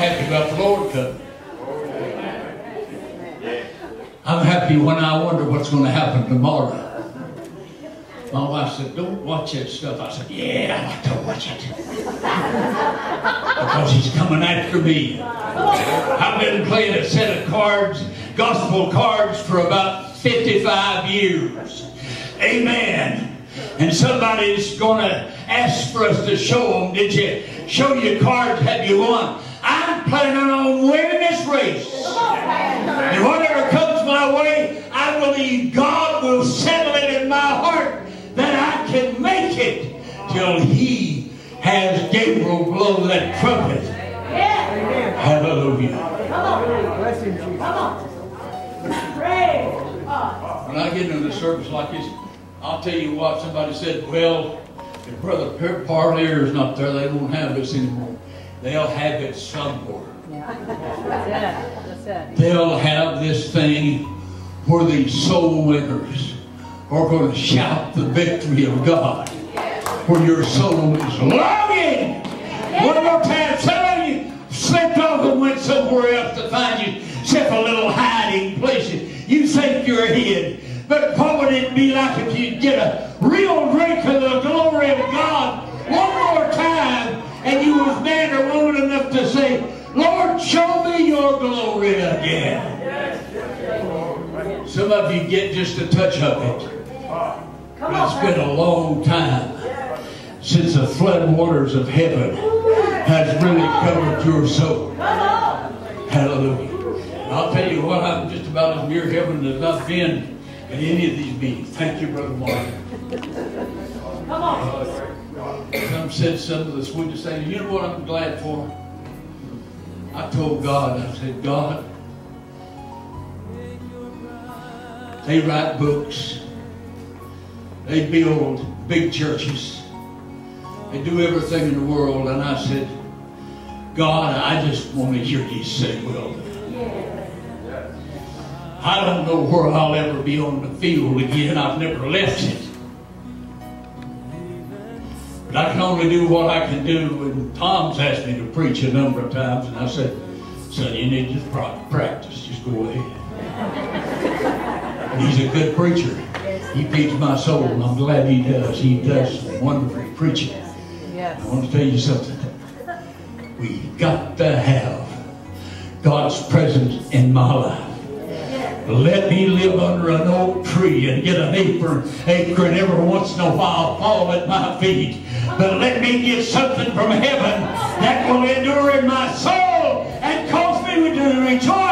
Happy about the Lord coming. I'm happy when I wonder what's going to happen tomorrow. My wife said, don't watch that stuff. I said, yeah, I like to watch it. because he's coming after me. I've been playing a set of cards, gospel cards, for about 55 years. Amen. And somebody's going to ask for us to show them, did you show your cards? Planning on winning this race. And whatever comes my way, I believe God will settle it in my heart that I can make it till he has Gabriel blow that trumpet. Hallelujah. Come on. Come on. When I get into a service like this, I'll tell you what, somebody said, well, if Brother Parlier is not there, they won't have this anymore. They'll have it somewhere. Yeah. That's it. That's it. They'll have this thing where these soul winners are going to shout the victory of God for your soul is longing. One more time, some of you slipped off and went somewhere else to find you except a little hiding place. You think you're hid. But what would it be like if you get a real drink of the glory of God one more time to say, Lord, show me your glory again. Some of you get just a touch of it. But it's been a long time since the flood waters of heaven has really covered your soul. Hallelujah. I'll tell you what, I'm just about as near heaven as I've been at any of these meetings. Thank you, Brother Mark. Come on. Some said some of the sweetest things. You know what I'm glad for? I told God, I said, God, they write books. They build big churches. They do everything in the world. And I said, God, I just want to hear you say, well I don't know where I'll ever be on the field again. I've never left it. But I can only do what I can do. And Tom's asked me to preach a number of times. And I said, son, you need to practice. Just go ahead. And he's a good preacher. He feeds my soul, and I'm glad he does. He does wonderful preaching. Yes. I want to tell you something. We got to have God's presence in my life. Let me live under an oak tree and get an apron, and every once in a while fall at my feet. But let me get something from heaven that will endure in my soul and cause me to rejoice